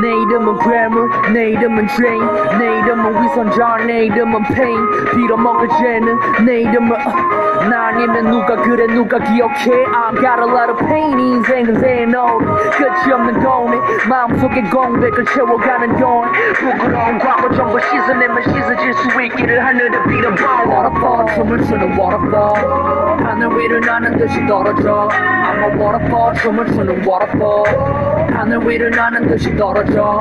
내 이름은 괴물 내 이름은 drain 내 이름은 위선자 내 이름은 pain 빌어먹을 죄는 내 이름은 어, 나 아니면 누가 그래 누가 기억해? I got a lot of pain 이 인생은 새노리 끝이 없는 고뇌 마음속에 공백을 채워가는 돈 부끄러운 과거 전부 씻어내면 씻어질 수 있기를 하늘에 빌어봐. Waterfall 춤을 추는 waterfall 하늘 위를 나는 듯이 떨어져. I'm a waterfall 춤을 추는 waterfall 하늘 위를 나는 듯이 떨어져